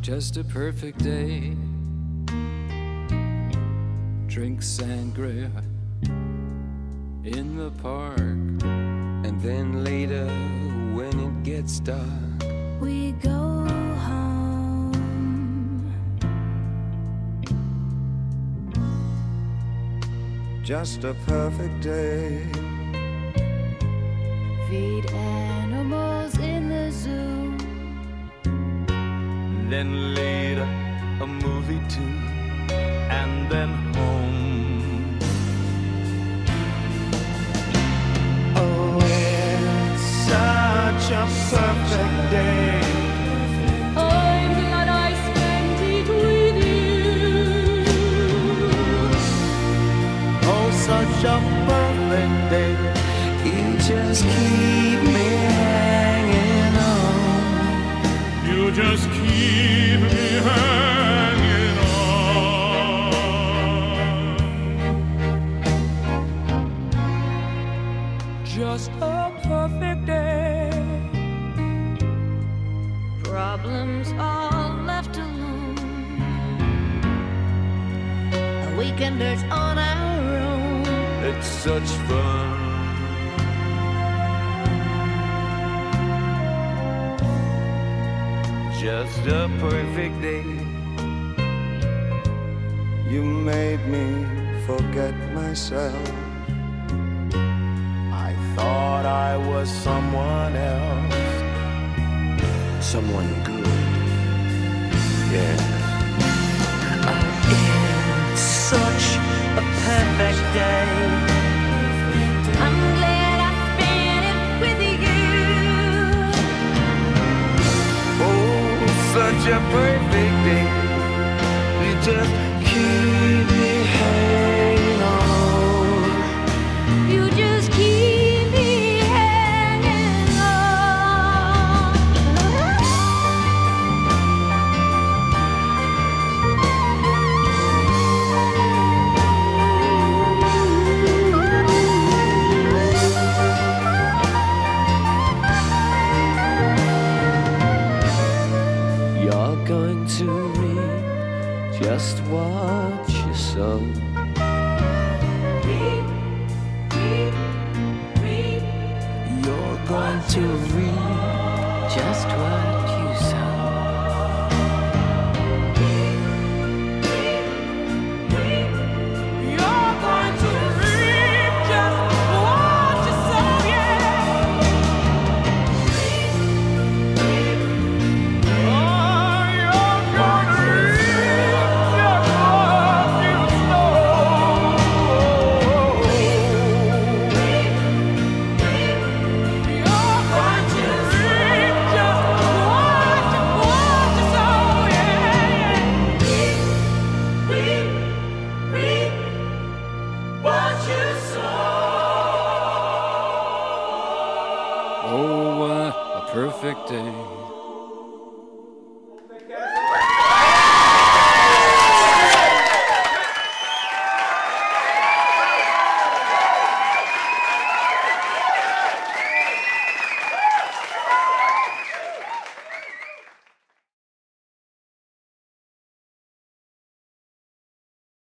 Just a perfect day. Drink sangria in the park. And then later, when it gets dark, We go home. Just a perfect day. Feed animals Then later, a movie too, and then home. Oh, it's such a perfect day. I'm glad I spent it with you. Oh, such a perfect day. you just keep Just a perfect day. Problems all left alone. A weekenders on our own. It's such fun. Just a perfect day. You made me forget myself. I thought I was someone else. Someone good. Yeah. It's such a perfect day. I'm glad I spent it with you. Oh, such a perfect day. You just keep you sow. You're going to reap just what perfect day.